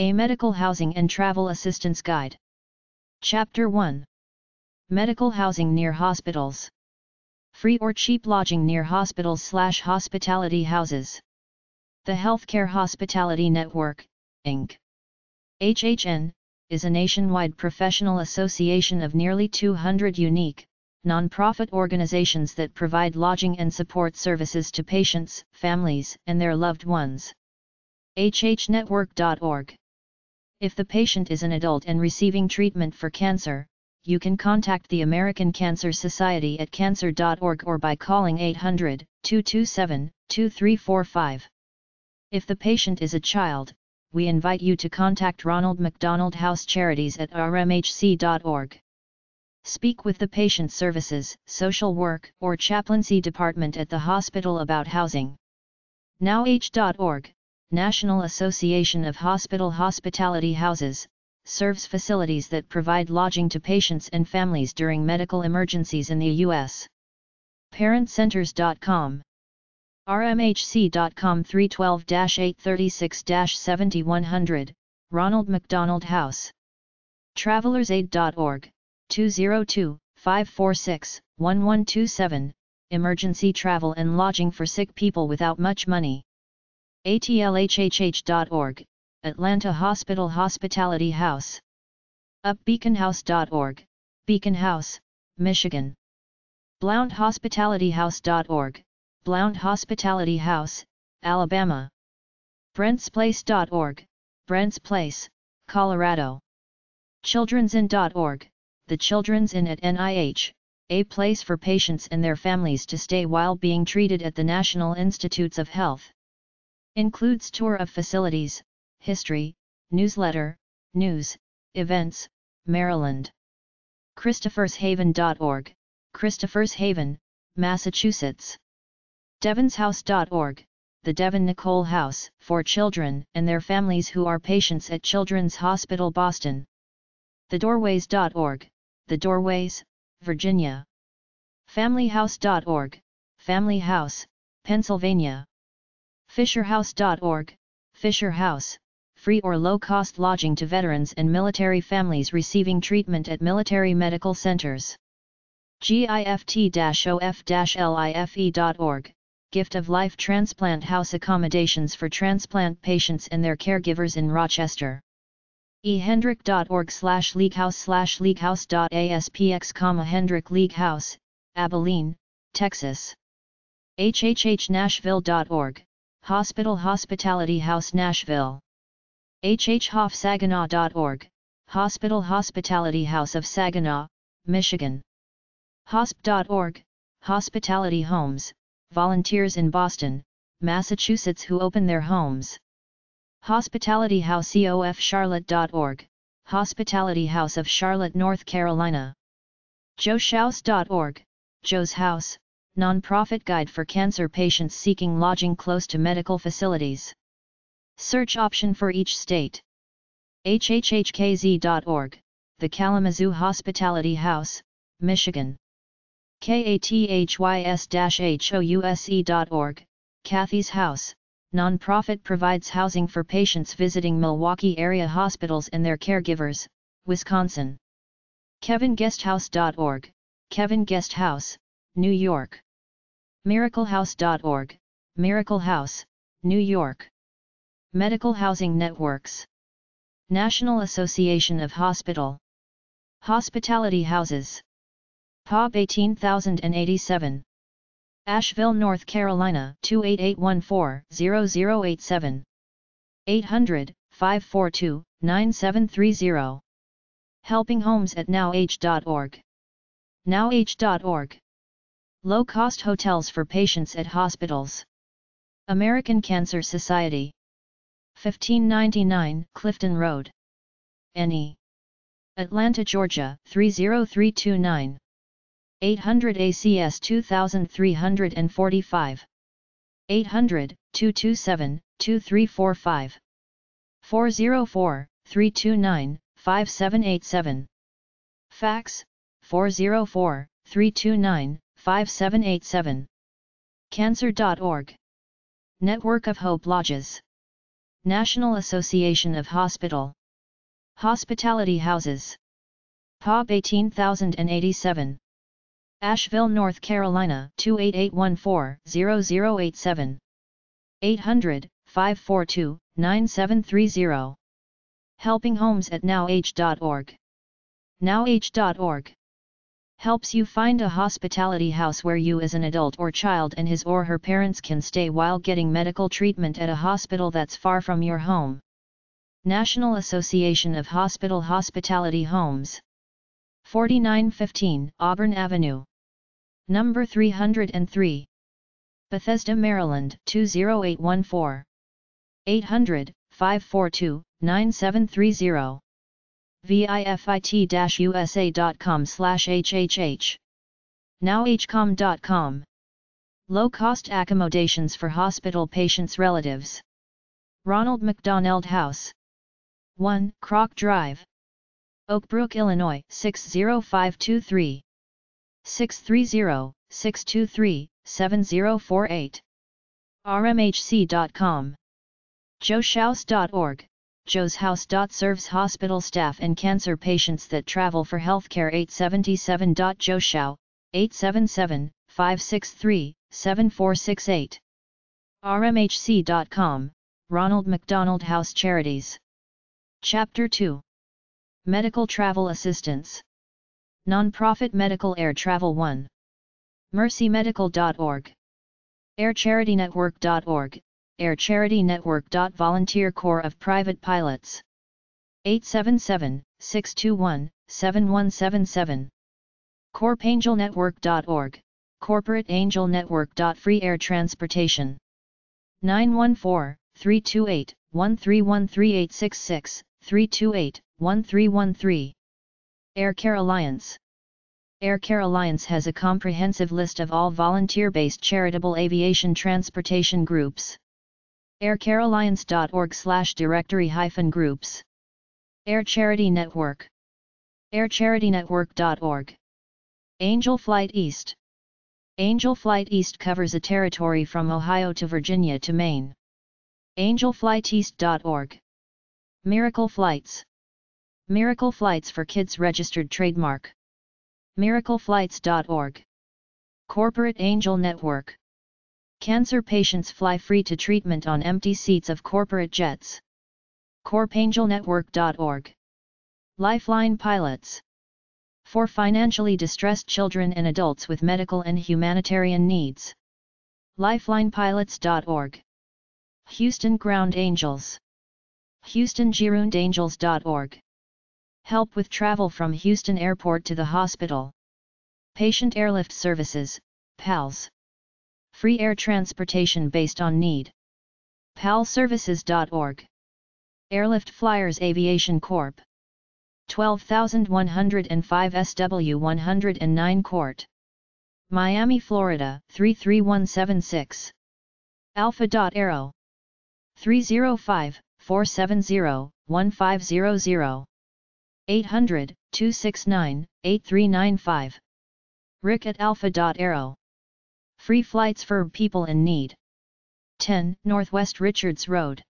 A Medical Housing and Travel Assistance Guide. Chapter 1 Medical Housing Near Hospitals. Free or cheap lodging near hospitals slash hospitality houses. The Healthcare Hospitality Network, Inc. HHN, is a nationwide professional association of nearly 200 unique, non-profit organizations that provide lodging and support services to patients, families, and their loved ones. hhnetwork.org If the patient is an adult and receiving treatment for cancer, you can contact the American Cancer Society at cancer.org or by calling 800-227-2345. If the patient is a child, we invite you to contact Ronald McDonald House Charities at rmhc.org. Speak with the patient services, social work, or chaplaincy department at the hospital about housing. NowH.org, National Association of Hospital Hospitality Houses, serves facilities that provide lodging to patients and families during medical emergencies in the U.S. ParentCenters.com RMHC.com 312-836-7100, Ronald McDonald House. TravelersAid.org, 202-546-1127, Emergency Travel and Lodging for Sick People Without Much Money. ATLHHH.org, Atlanta Hospital Hospitality House. UpBeaconHouse.org, Beacon House, Michigan. BlountHospitalityHouse.org, Blount Hospitality House.org, Blount Hospitality House, Alabama. BrentsPlace.org, Brent's Place, Colorado. Children'sIn.org, the Children's Inn at NIH, a place for patients and their families to stay while being treated at the National Institutes of Health. Includes tour of facilities, history, newsletter, news, events, Maryland. Christopher'sHaven.org, Christopher's Haven, Massachusetts. DevonsHouse.org, the Devon Nicole House for children and their families who are patients at Children's Hospital Boston. TheDoorways.org, The Doorways, Virginia. FamilyHouse.org, Family House, Pennsylvania. FisherHouse.org, Fisher House, free or low-cost lodging to veterans and military families receiving treatment at military medical centers. GIFT-OF-LIFE.org, Gift of Life Transplant House accommodations for transplant patients and their caregivers in Rochester. ehendrick.org slash leaguehouse slash leaguehouse.aspx Hendrick League House, Abilene, Texas. hhhnashville.org, Hospital Hospitality House Nashville. hhhoffsaginaw.org, Hospital Hospitality House of Saginaw, Michigan. Hosp.org, Hospitality Homes, volunteers in Boston, Massachusetts who open their homes. Hospitality House EOFCharlotte.org, Hospitality House of Charlotte, North Carolina. JoeShouse.org, Joe's House, nonprofit guide for cancer patients seeking lodging close to medical facilities. Search option for each state. HHHKZ.org, the Kalamazoo Hospitality House, Michigan. kathys-house.org, Kathy's House, nonprofit provides housing for patients visiting Milwaukee area hospitals and their caregivers, Wisconsin. KevinGuesthouse.org, Kevin Guest House, New York. MiracleHouse.org, Miracle House, New York. Medical Housing Networks. National Association of Hospital. Hospitality Houses. POB 18087. Asheville, North Carolina 28814-0087. 800-542-9730. Helping Homes at NowH.org. NowH.org. Low-cost hotels for patients at hospitals. American Cancer Society. 1599 Clifton Road. NE. Atlanta, Georgia 30329. 800 ACS 2345. 800 227 2345. 404 329 5787. Fax 404 329 5787. Cancer.org. Network of Hope Lodges. National Association of Hospital. Hospitality Houses. POB 18087 Asheville, North Carolina 28814-0087 800 542 9730 Helping Homes at nowh.org Nowh.org helps you find a hospitality house where you as an adult or child and his or her parents can stay while getting medical treatment at a hospital that's far from your home. National Association of Hospital Hospitality Homes. 4915 Auburn Avenue. Number 303 Bethesda, Maryland 20814 800 542 9730 vifit-usa.com slash hhh. Nowhcom.com. Low-cost accommodations for hospital patients' relatives. Ronald McDonald House. 1 Kroc Drive. Oakbrook, Illinois 60523. 630-623-7048. rmhc.com. joeshouse.org Joe's House. Serves hospital staff and cancer patients that travel for healthcare 877. Joe Shao, 877 563 7468. RMHC.com, Ronald McDonald House Charities. Chapter 2 Medical Travel Assistance. Nonprofit Medical Air Travel 1. MercyMedical.org. AirCharityNetwork.org, Air Charity Network. Volunteer Corps of Private Pilots. 877-621-7177 CorpAngelNetwork.org, Corporate Angel Network. Free Air Transportation. 914-328-1313-866, 328-1313 Air Care Alliance. Air Care Alliance has a comprehensive list of all volunteer-based charitable aviation transportation groups aircarealliance.org slash directory hyphen groups. Air Charity Network. aircharitynetwork.org. Angel Flight East. Angel Flight East covers a territory from Ohio to Virginia to Maine. AngelFlightEast.org. Miracle Flights. Miracle Flights for Kids registered trademark. MiracleFlights.org. Corporate Angel Network. Cancer patients fly free to treatment on empty seats of corporate jets. CorpAngelNetwork.org. Lifeline Pilots. For financially distressed children and adults with medical and humanitarian needs. LifelinePilots.org. Houston Ground Angels. HoustonGroundAngels.org. Help with travel from Houston Airport to the hospital. Patient Airlift Services, PALS. Free air transportation based on need. PALServices.org. Airlift Flyers Aviation Corp. 12105 SW 109 Court. Miami, Florida 33176. Alpha. Alpha.aero. 305 470 1500. 800 269 8395. Rick at alpha.aero. Free flights for people in need. 10 Northwest Richards Road.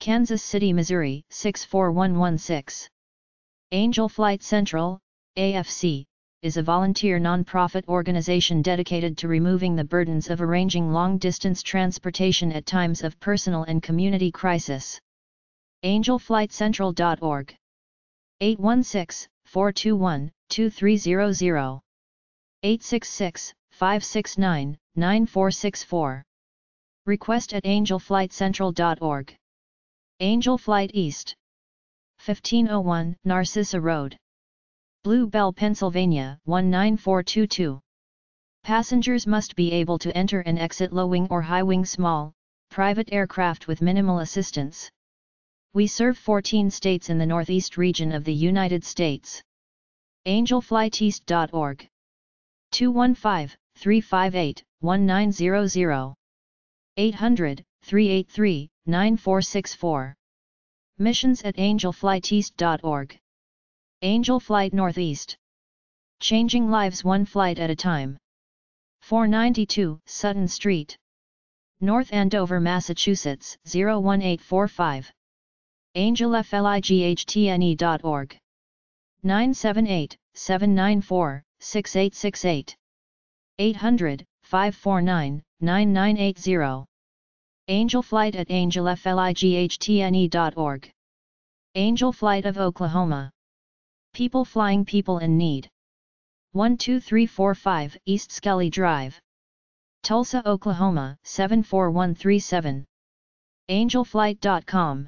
Kansas City, Missouri 64116. Angel Flight Central, AFC, is a volunteer nonprofit organization dedicated to removing the burdens of arranging long-distance transportation at times of personal and community crisis. AngelFlightCentral.org 816-421-2300 866 569 9464. Request at angelflightcentral.org. Angel Flight East. 1501 Narcissa Road. Blue Bell, Pennsylvania 19422. Passengers must be able to enter and exit low-wing or high-wing small, private aircraft with minimal assistance. We serve 14 states in the Northeast region of the United States. AngelFlightEast.org 215 358 1900. 800 383 9464. Missions at angelflighteast.org. Angel Flight Northeast. Changing lives one flight at a time. 492 Sutton Street. North Andover, Massachusetts 01845. angelflightne.org 978 794 6868 800 549 9980 Angelflight at angelflightne.org Angel Flight of Oklahoma. People Flying People in Need. 12345 East Skelly Drive. Tulsa, Oklahoma 74137 Angelflight.com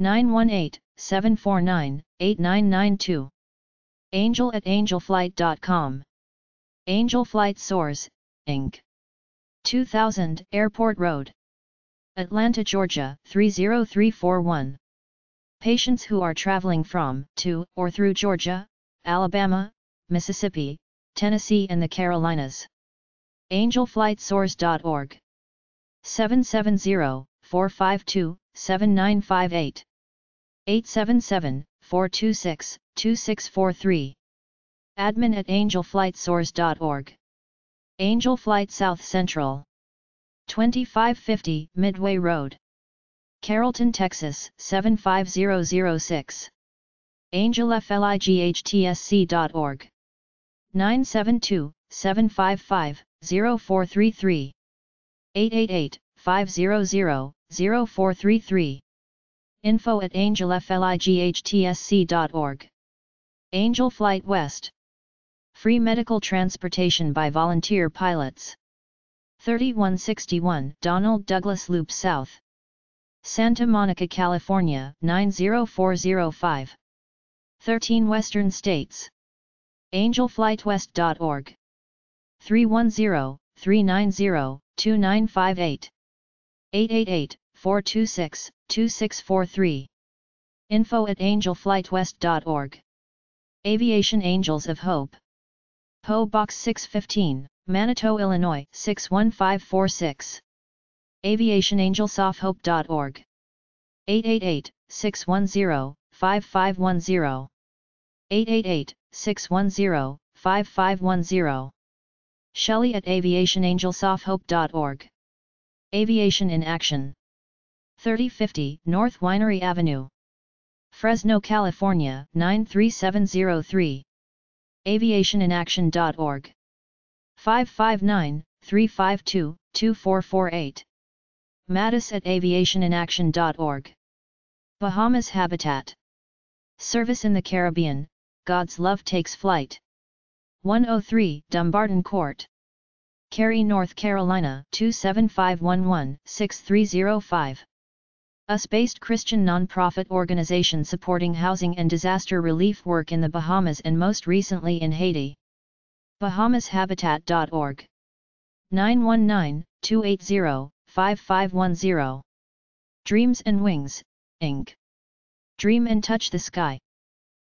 918-749-8992 Angel at angelflight.com Angel Flight Soars, Inc. 2000 Airport Road Atlanta, Georgia 30341 Patients who are traveling from, to, or through Georgia, Alabama, Mississippi, Tennessee and the Carolinas. AngelFlightSoars.org 770-452-7958 877-426-2643 Admin at angelflightsoars.org Angel Flight South Central. 2550 Midway Road. Carrollton, Texas 75006 AngelFlightsC.org 972 755 0433 888 500 0433 Info at angelflightsc.org Angel Flight West Free medical transportation by volunteer pilots. 3161 Donald Douglas Loop South. Santa Monica, California 90405 13 Western States. angelflightwest.org 310-390-2958 888-426-2643 Info at angelflightwest.org Aviation Angels of Hope PO Box 615, Manito, Illinois 61546 aviationangelsofhope.org 888-610-5510 888-610-5510 Shelley at aviationangelsofhope.org Aviation in Action. 3050 North Winery Avenue. Fresno, California 93703 aviationinaction.org 559 352 2448 Mattis at aviationinaction.org. Bahamas Habitat. Service in the Caribbean, God's Love Takes Flight. 103 Dumbarton Court. Cary, North Carolina 27511-6305. US-based Christian non-profit organization supporting housing and disaster relief work in the Bahamas and most recently in Haiti. BahamasHabitat.org 919-280 5510. Dreams and Wings, Inc. Dream and Touch the Sky.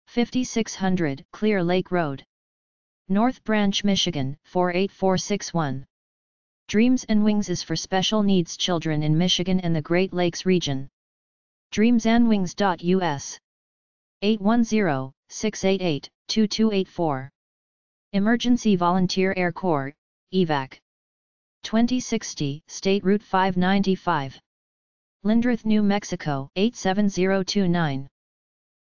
5600 Clear Lake Road. North Branch, Michigan 48461. Dreams and Wings is for special needs children in Michigan and the Great Lakes region. Dreamsandwings.us 810-688-2284 Emergency Volunteer Air Corps, EVAC 2060 State Route 595. Lindrith, New Mexico 87029.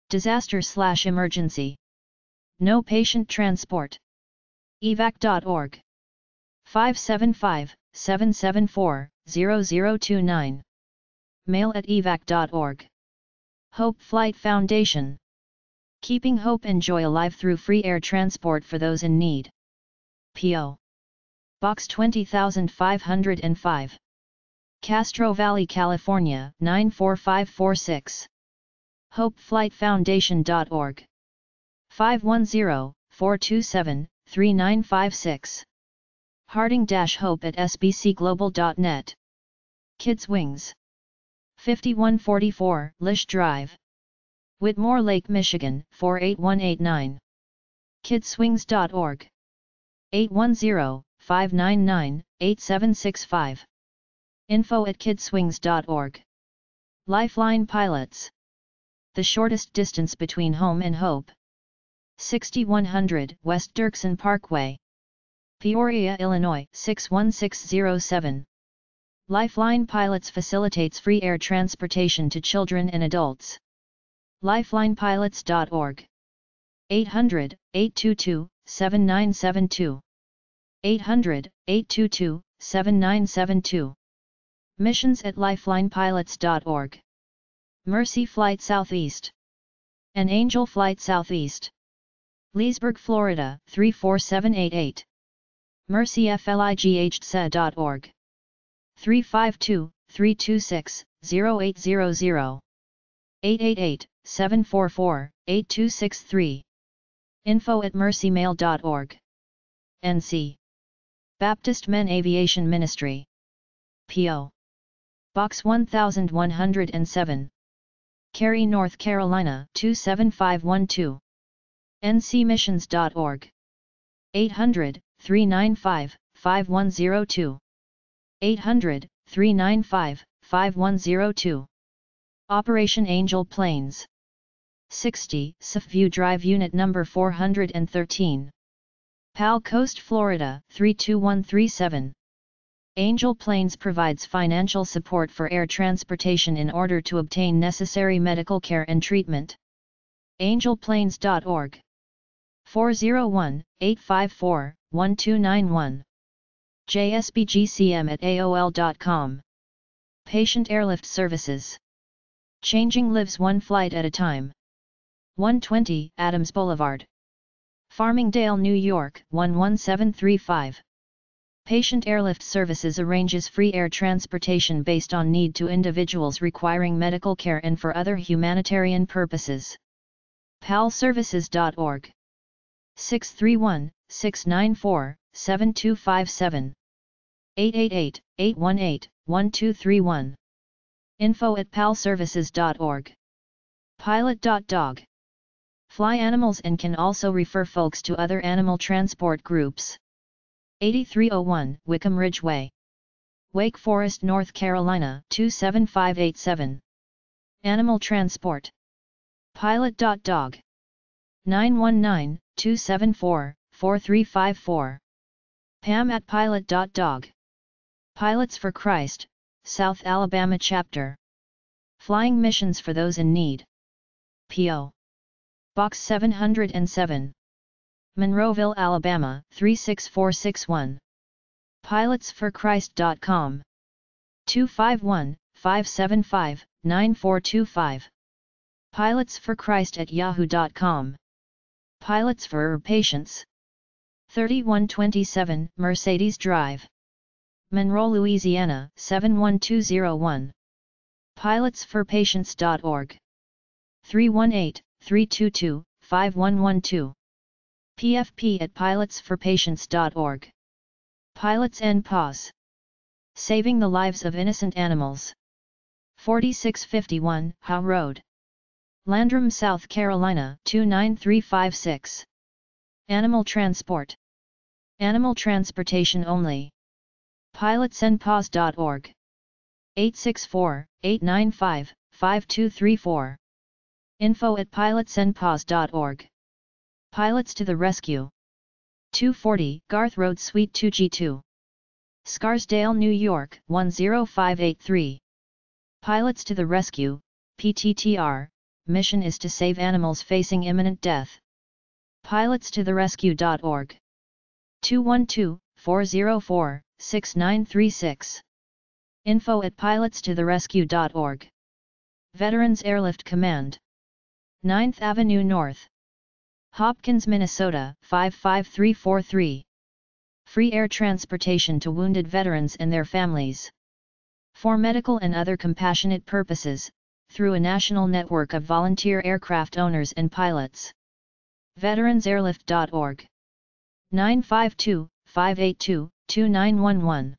Disaster slash emergency. No patient transport. evac.org 575 774 0029. Mail at evac.org. Hope Flight Foundation. Keeping hope and joy alive through free air transport for those in need. P.O. Box 20505. Castro Valley, California 94546. HopeFlightFoundation.org 510-427-3956. Harding-Hope at sbcglobal.net. Kids Wings 5144 Lish Drive. Whitmore Lake, Michigan 48189. Kidswings.org 810 599-8765. Info at kidswings.org. Lifeline Pilots. The shortest distance between home and hope. 6100 West Dirksen Parkway. Peoria, Illinois 61607. Lifeline Pilots facilitates free air transportation to children and adults. LifelinePilots.org 800 822 7972 800 822 7972 Missions at lifelinepilots.org Mercy Flight Southeast. An Angel Flight Southeast. Leesburg, Florida 34788 mercyflights.org 352 326 0800 888 744 8263 info at mercymail.org NC Baptist Men Aviation Ministry. P.O. Box 1107 Cary, North Carolina 27512 ncmissions.org 800 395 5102 800 395 5102 Operation Angel Planes 60 View Drive Unit Number 413 Palm Coast, Florida 32137 Angel Planes provides financial support for air transportation in order to obtain necessary medical care and treatment. angelplanes.org 401-854-1291 jsbgcm at aol.com Patient Airlift Services Changing lives one flight at a time. 120 Adams Boulevard. Farmingdale, New York 11735. Patient Airlift Services arranges free air transportation based on need to individuals requiring medical care and for other humanitarian purposes. PALServices.org 631 694 7257 888 818 1231 Info at palservices.org. Pilot.dog. Fly animals and can also refer folks to other animal transport groups. 8301 Wickham Ridgeway. Wake Forest, North Carolina 27587. Animal Transport. Pilot.dog. 919 274 4354. Pam at pilot.dog. Pilots for Christ, South Alabama Chapter. Flying Missions for Those in Need. P.O. Box 707. Monroeville, Alabama 36461. PilotsForChrist.com. 251 575 9425. Pilots for Christ at yahoo.com. Pilots for Patients. 3127 Mercedes Drive. Monroe, Louisiana 71201. Pilotsforpatients.org 318-322-5112. PFP at pilotsforpatients.org. Pilots and Paws. Saving the lives of innocent animals. 4651 Howe Road. Landrum, South Carolina 29356. Animal Transport. Animal transportation only. Pilotsandpaws.org 864-895-5234 Info at pilotsandpaws.org Pilots to the Rescue. 240 Garth Road Suite 2G2 Scarsdale, New York 10583 Pilots to the Rescue, PTTR, mission is to save animals facing imminent death. Pilotstotherescue.org 212 404 6936. Info at pilotstotherescue.org. Veterans Airlift Command. 9th Avenue North. Hopkins, Minnesota 55343. Free air transportation to wounded veterans and their families. For medical and other compassionate purposes, through a national network of volunteer aircraft owners and pilots. VeteransAirlift.org 952 582 2911.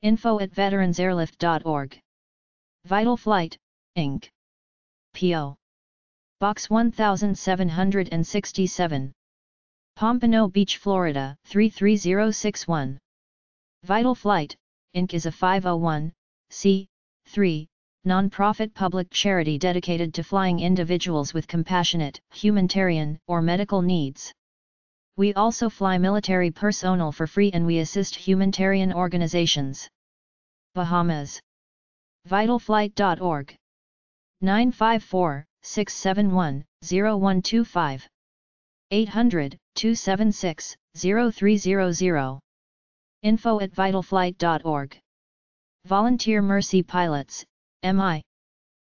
Info at veteransairlift.org. Vital Flight, Inc. P.O. Box 1767. Pompano Beach, Florida 33061. Vital Flight, Inc. is a 501c3 non-profit public charity dedicated to flying individuals with compassionate, humanitarian, or medical needs. We also fly military personnel for free and we assist humanitarian organizations. Bahamas. Vitalflight.org 954 671 0125 800 276 0300 Info at vitalflight.org Volunteer Mercy Pilots, MI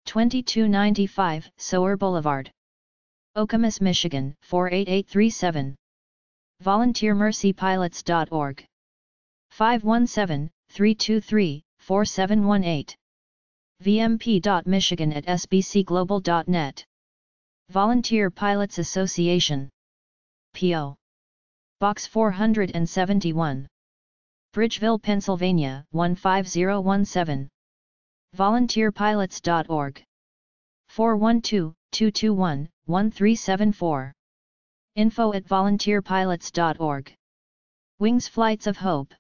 2295 Sower Boulevard. Okemos, Michigan 48837 VolunteerMercyPilots.org 517-323-4718 vmp.michigan at sbcglobal.net Volunteer Pilots Association. P.O. Box 471 Bridgeville, Pennsylvania 15017 VolunteerPilots.org 412-221-1374 Info at volunteerpilots.org Wings Flights of Hope.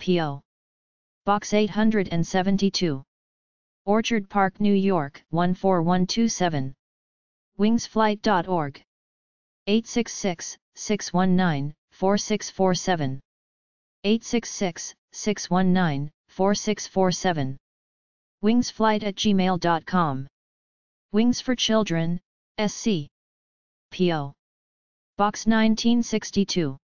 P.O. Box 872 Orchard Park, New York 14127 Wingsflight.org 866-619-4647 866-619-4647 Wingsflight at gmail.com Wings for Children, SC P.O. Box 1962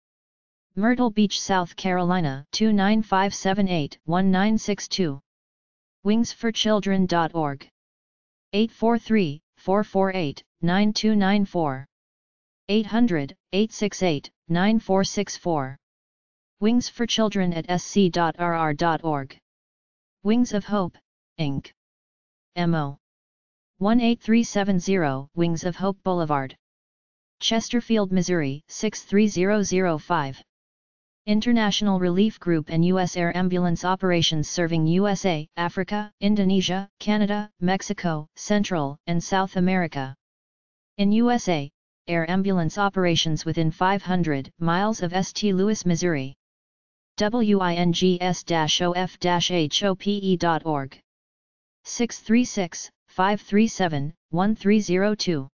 Myrtle Beach, South Carolina 29578-1962 wingsforchildren.org 843-448-9294 800-868-9464 Wings for Children at sc.rr.org Wings of Hope, Inc. MO 18370 Wings of Hope Boulevard Chesterfield, Missouri 63005 International Relief Group and U.S. Air Ambulance operations serving USA, Africa, Indonesia, Canada, Mexico, Central, and South America. In USA, Air Ambulance operations within 500 miles of St. Louis, Missouri. wings-of-hope.org 636-537-1302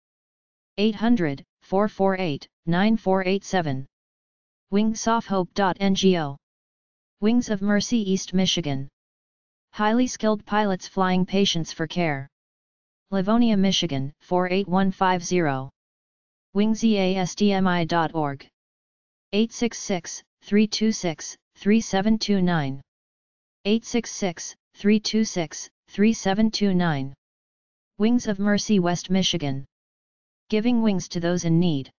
800-448-9487 wingsofhope.ngo Wings of Mercy East Michigan. Highly skilled pilots flying patients for care. Livonia, Michigan 48150 wingseastmi.org 866-326-3729 866-326-3729 Wings of Mercy West Michigan Giving wings to those in need.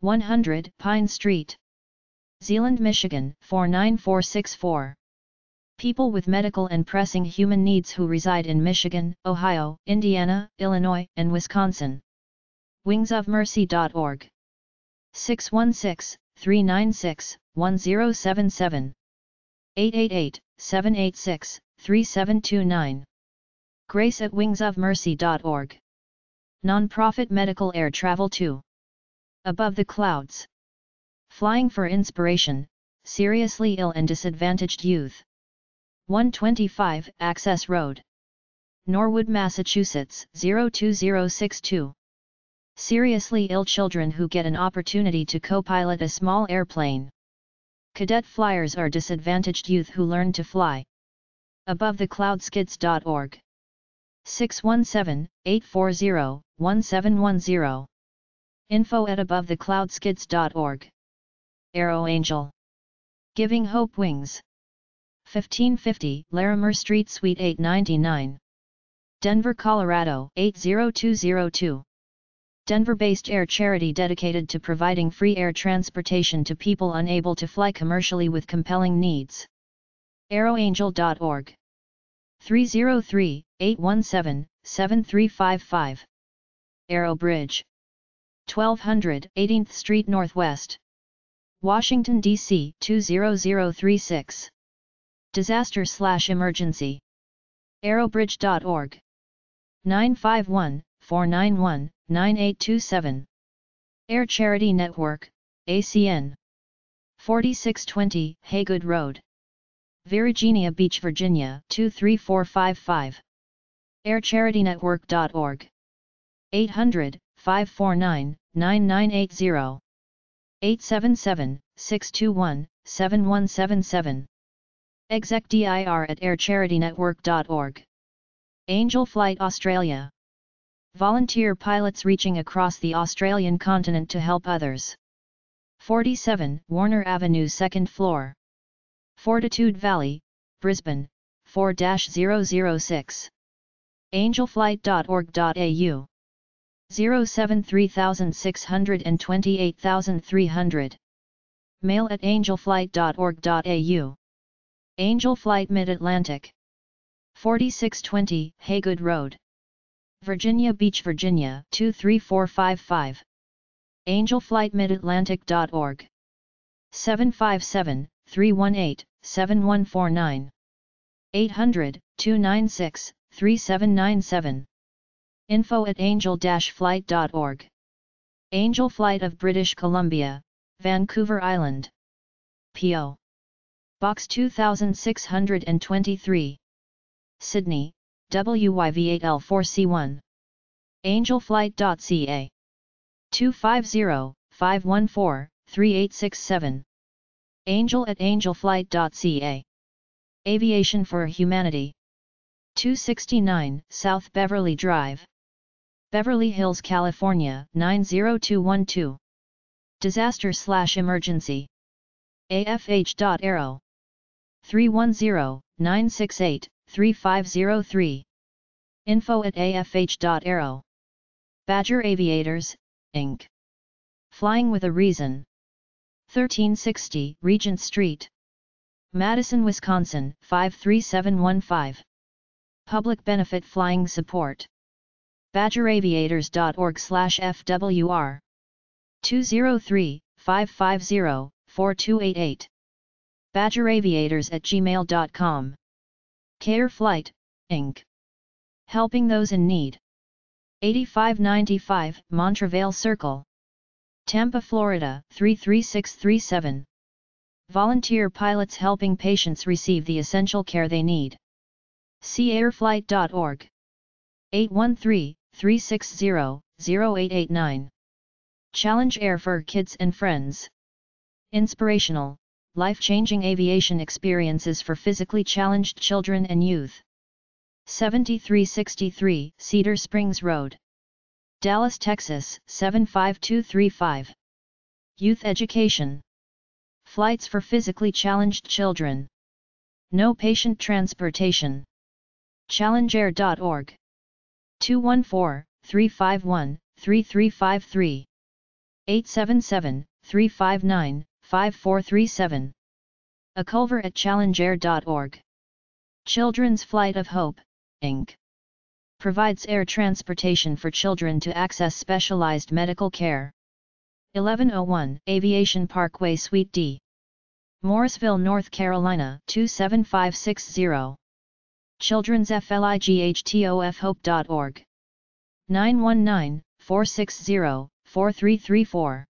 100 Pine Street Zeeland, Michigan 49464. People with medical and pressing human needs who reside in Michigan, Ohio, Indiana, Illinois, and Wisconsin. Wingsofmercy.org 616-396-1077 888-786-3729 Grace at wingsofmercy.org Nonprofit Medical Air Travel 2 Above the Clouds Flying for Inspiration, Seriously Ill and Disadvantaged Youth. 125 Access Road. Norwood, Massachusetts 02062. Seriously ill children who get an opportunity to co-pilot a small airplane. Cadet flyers are disadvantaged youth who learn to fly. AboveTheCloudskids.org 617-840-1710 Info at AboveTheCloudskids.org Arrow Angel. Giving Hope Wings. 1550 Larimer Street Suite 899. Denver, Colorado 80202. Denver-based air charity dedicated to providing free air transportation to people unable to fly commercially with compelling needs. arrowangel.org 303-817-7355 Arrow Bridge 1200 18th Street Northwest Washington, D.C. 20036. Disaster slash emergency. Arrowbridge.org 951-491-9827 Air Charity Network, ACN 4620 Haygood Road Virginia Beach, Virginia 23455 aircharitynetwork.org 800 549 9980 877 621 7177 Exec dir at aircharitynetwork.org. Angel Flight Australia. Volunteer pilots reaching across the Australian continent to help others. 47 Warner Avenue 2nd floor. Fortitude Valley, Brisbane, 4-006. Angelflight.org.au 073628300. Mail at angelflight.org.au Angel Flight Mid-Atlantic. 4620 Haygood Road. Virginia Beach, Virginia 23455 angelflightmidatlantic.org 757 318 7149 800 296 3797 Info at angel-flight.org Angel Flight of British Columbia, Vancouver Island. P.O. Box 2623 Sydney, WYV8L4C1 Angelflight.ca 250-514-3867 Angel at angelflight.ca Aviation for Humanity. 269 South Beverly Drive. Beverly Hills, California 90212 Disaster slash emergency. AFH.Aero 310-968-3503 Info at afh.aero Badger Aviators, Inc. Flying with a Reason 1360 Regent Street Madison, Wisconsin 53715 Public Benefit Flying Support badgeraviators.org slash FWR 203 550 4288 badgeraviators at gmail.com Care Flight, Inc. Helping those in need. 8595 Montrevale Circle. Tampa, Florida 33637. Volunteer pilots helping patients receive the essential care they need. See airflight.org. 813-360-0889. Challenge Air for Kids and Friends. Inspirational, life-changing aviation experiences for physically challenged children and youth. 7363 Cedar Springs Road. Dallas, Texas 75235. Youth Education. Flights for physically challenged children. No patient transportation. ChallengeAir.org. 214-351-3353. 877-359-5437. A culver at challengeair.org. Children's Flight of Hope, Inc. Provides air transportation for children to access specialized medical care. 1101 Aviation Parkway Suite D. Morrisville, North Carolina 27560. Children's FLIGHTOFHope.org 919-460-4334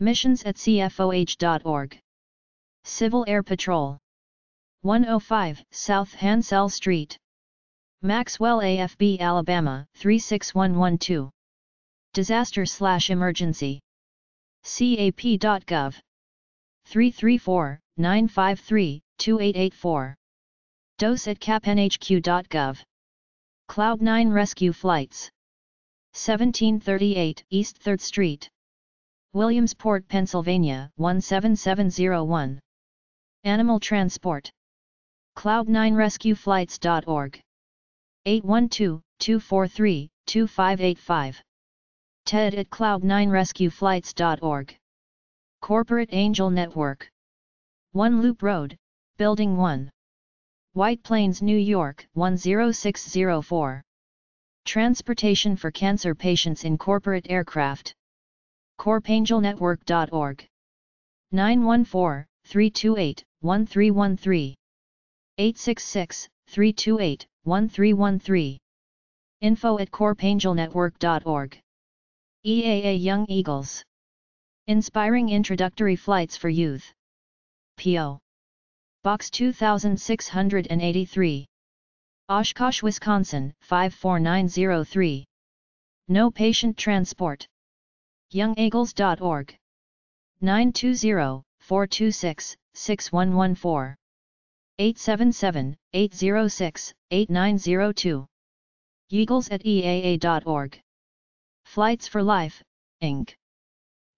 Missions at CFOH.org Civil Air Patrol 105 South Hansell Street Maxwell AFB Alabama 36112 Disaster slash emergency. Cap.gov 334 953 2884 Dose at capnhq.gov. Cloud9 Rescue Flights. 1738 East 3rd Street. Williamsport, Pennsylvania 17701 Animal Transport. Cloud9RescueFlights.org 812-243-2585 TED at Cloud9RescueFlights.org Corporate Angel Network. 1 Loop Road, Building 1 White Plains, New York 10604. Transportation for Cancer Patients in Corporate Aircraft. CorpAngelNetwork.org 914-328-1313 866-328-1313 Info at CorpAngelNetwork.org EAA Young Eagles Inspiring Introductory Flights for Youth P.O. Box 2683. Oshkosh, Wisconsin 54903. No patient transport. YoungEagles.org 920 426 6114. 877-806-8902. Yeagles at EAA.org. Flights for Life, Inc.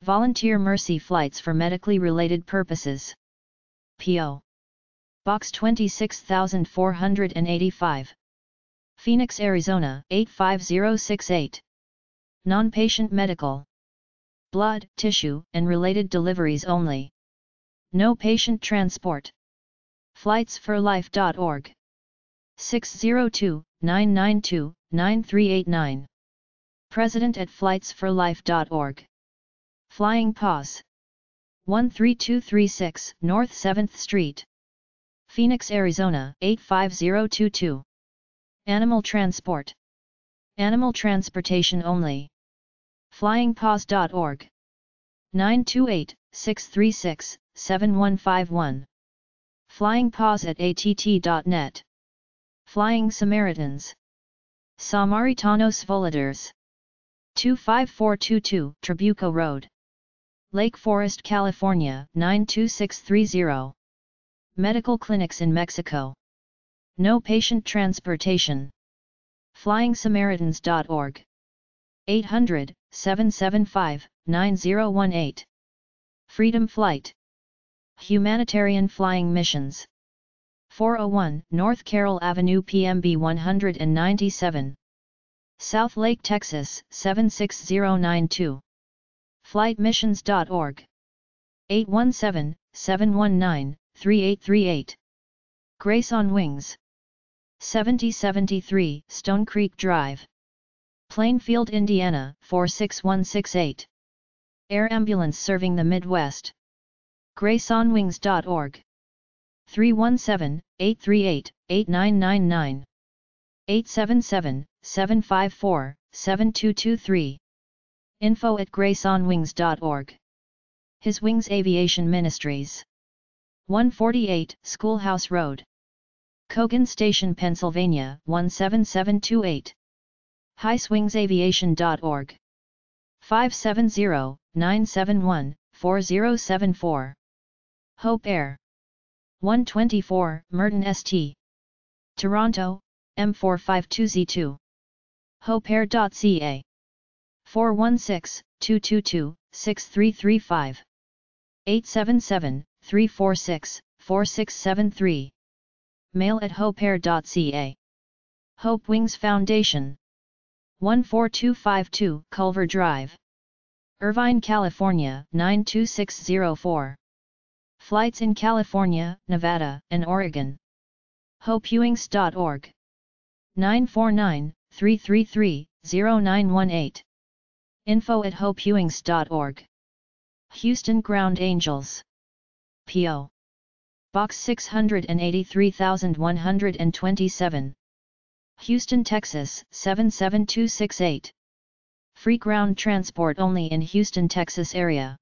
Volunteer Mercy Flights for Medically Related Purposes. P.O. Box 26485. Phoenix, Arizona 85068. Non-patient medical. Blood, tissue, and related deliveries only. No patient transport flightsforlife.org. 602-992-9389. President at flightsforlife.org. Flying Paws. 13236 North 7th Street. Phoenix, Arizona 85022. Animal Transport. Animal transportation only. Flyingpaws.org. 928 636 7151 flyingpaws at att.net. Flying Samaritans. Samaritanos Voladores. 25422 Trabuco Road. Lake Forest, California 92630. Medical clinics in Mexico. No patient transportation. FlyingSamaritans.org. 800 775 9018. Freedom Flight. Humanitarian Flying Missions. 401 North Carroll Avenue PMB 197 South Lake, Texas 76092 Flightmissions.org 817-719-3838 Grace on Wings. 7073 Stone Creek Drive. Plainfield, Indiana 46168 Air Ambulance serving the Midwest GraceOnWings.org 317-838-8999 877-754-7223 Info at graceonwings.org His Wings Aviation Ministries. 148 Schoolhouse Road. Cogan Station, Pennsylvania 17728 HisWingsAviation.org 570-971-4074 Hope Air. 124 Merton St. Toronto, M452Z2 hopeair.ca 416-222-6335 877-346-4673 Mail at hopeair.ca Hope Wings Foundation. 14252 Culver Drive. Irvine, California 92604 Flights in California, Nevada, and Oregon. HopeWings.org 949-333-0918 Info at hopewings.org Houston Ground Angels. P.O. Box 683127 Houston, Texas 77268 Free ground transport only in Houston, Texas area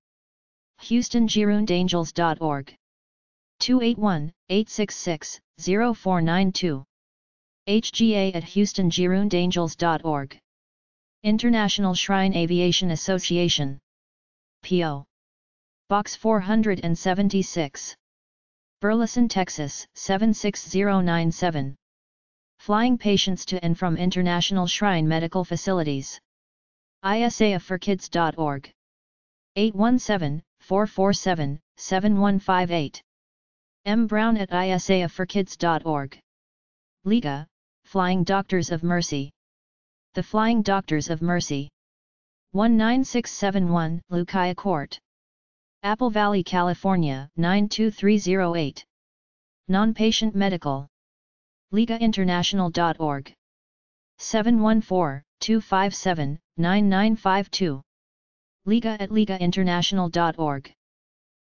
HoustonGroundangels.org 281-866-0492 HGA at HoustonGroundangels.org International Shrine Aviation Association. P.O. Box 476 Burleson, Texas 76097 Flying patients to and from International Shrine Medical Facilities. ISAForKids.org 817-447-7158 M. Brown at isaforkids.org Liga, Flying Doctors of Mercy. The Flying Doctors of Mercy. 19671 Lucaya Court. Apple Valley, California 92308 Non-Patient Medical. LigaInternational.org 714-257-9952 Liga at ligainternational.org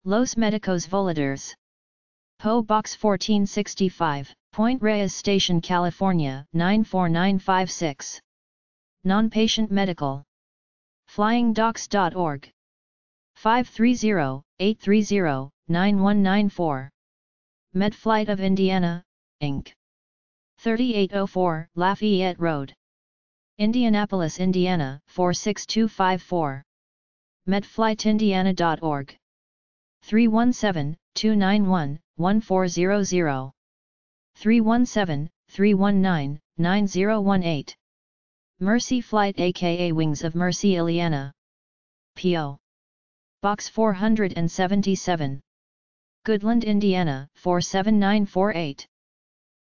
Los Medicos Voladores PO Box 1465, Point Reyes Station, California 94956 Non-Patient Medical FlyingDocs.org 530-830-9194 MedFlight of Indiana, Inc. 3804 Lafayette Road. Indianapolis, Indiana 46254. MedFlightIndiana.org 317-291-1400. 317 319 9018. Mercy Flight aka Wings of Mercy Ileana. P.O. Box 477. Goodland, Indiana 47948.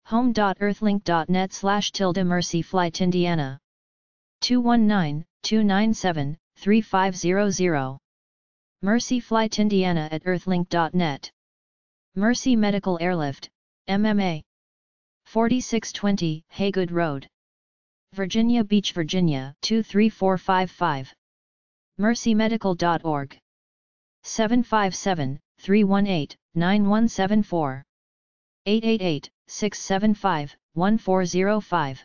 Home.earthlink.net slash tilde Mercy Flight Indiana 219-297-3500 Mercy Flight Indiana at earthlink.net Mercy Medical Airlift, MMA 4620 Haygood Road. Virginia Beach, Virginia 23455 mercymedical.org 757 318 9174 888 675 1405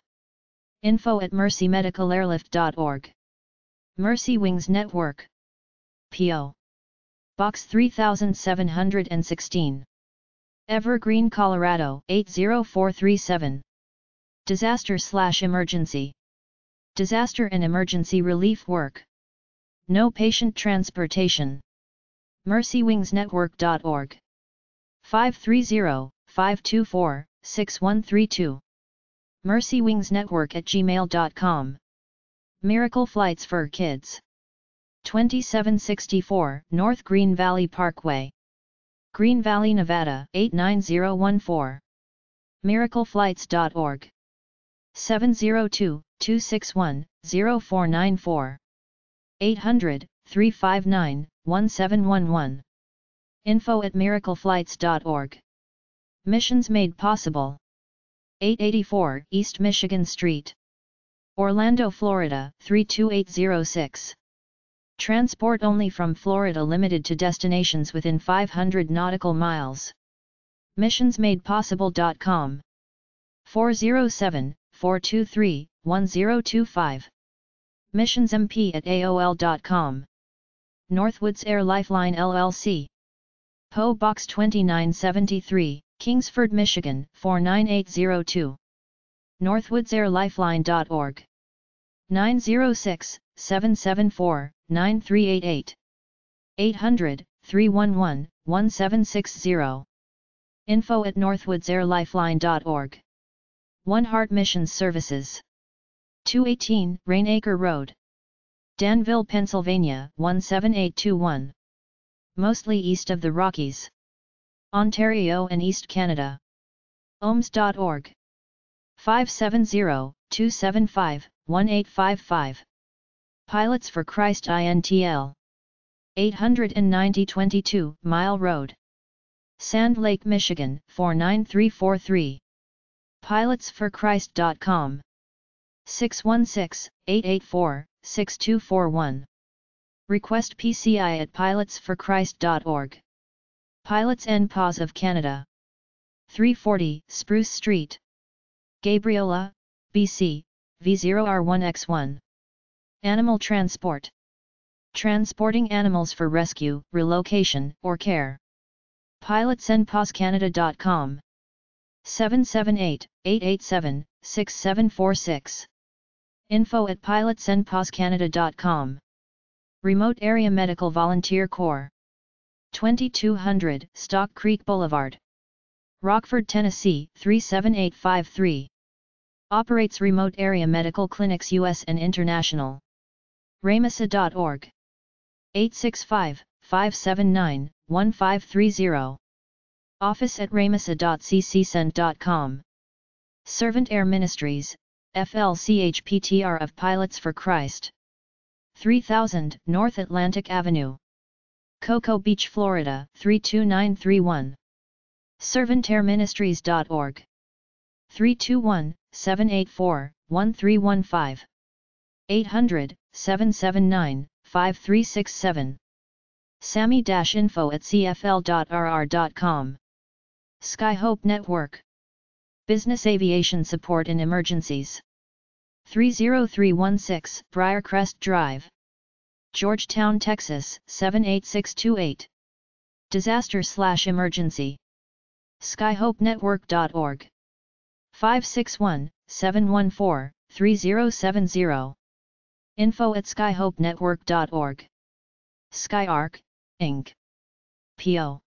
Info at mercymedicalairlift.org Mercy Wings Network. P.O. Box 3716 Evergreen, Colorado 80437 Disaster slash emergency. Disaster and emergency relief work. No patient transportation. mercywingsnetwork.org 530-524 6132. Mercy Wings Network at gmail.com. Miracle Flights for Kids. 2764 North Green Valley Parkway. Green Valley, Nevada 89014. MiracleFlights.org. 702-261-0494. 800-359-1711. Info at miracleflights.org. Missions made possible. 884 East Michigan Street. Orlando, Florida 32806. Transport only from Florida limited to destinations within 500 nautical miles. Missionsmadepossible.com 407 423 1025. Missionsmp at AOL.com. Northwoods Air Lifeline LLC. PO Box 2973. Kingsford, Michigan 49802. NorthwoodsAirLifeline.org 906 774 9388 800 311 1760 Info at northwoodsairlifeline.org One Heart Missions Services. 218 Rainacre Road. Danville, Pennsylvania 17821 Mostly east of the Rockies. Ontario and East Canada. OHMS.org 570-275-1855 Pilots for Christ INTL 890 22 Mile Road. Sand Lake, Michigan 49343 Pilotsforchrist.com 616-884-6241 Request PCI at pilotsforchrist.org Pilots N Paws of Canada. 340 Spruce Street. Gabriola, BC, V0R1X1. Animal Transport. Transporting animals for rescue, relocation, or care. PilotsNPawsCanada.com 778-887-6746 Info at pilotsnpawscanada.com Remote Area Medical Volunteer Corps 2200 Stock Creek Boulevard. Rockford, Tennessee 37853. Operates remote area medical clinics US and international. RAMUSA.org 865-579-1530. Office at ramesa.cccent.com. Servant Air Ministries, FLCHPTR of Pilots for Christ. 3000 North Atlantic Avenue. Cocoa Beach, Florida 32931. ServantAirMinistries.org 321-784-1315 800-779-5367 Sammy-info at cfl.rr.com Skyhope Network. Business Aviation Support in Emergencies. 30316 Briarcrest Drive. Georgetown, Texas 78628. Disaster slash emergency. Skyhopenetwork.org 561 714 3070. Info at skyhopenetwork.org. Skyark, Inc. P.O.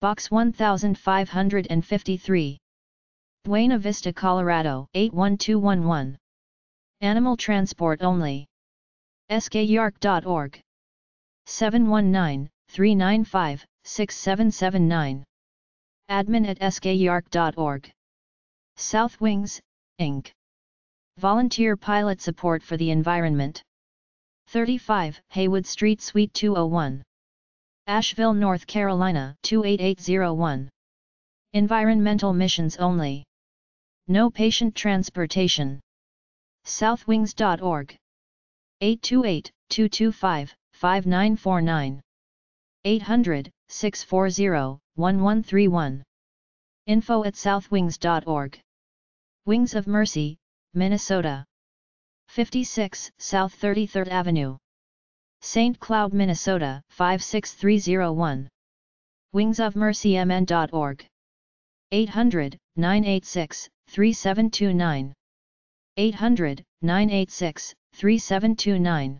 Box 1553. Buena Vista, Colorado 81211. Animal transport only. skyark.org 719-395-6779. Admin at skyark.org. South Wings, Inc. Volunteer pilot support for the environment. 35 Haywood Street Suite 201. Asheville, North Carolina 28801. Environmental missions only. No patient transportation. Southwings.org 828-225-5949 800-640-1131 Info at southwings.org Wings of Mercy, Minnesota. 56 South 33rd Avenue. St. Cloud, Minnesota 56301 wingsofmercymn.org 800 986 3729 800 986 3729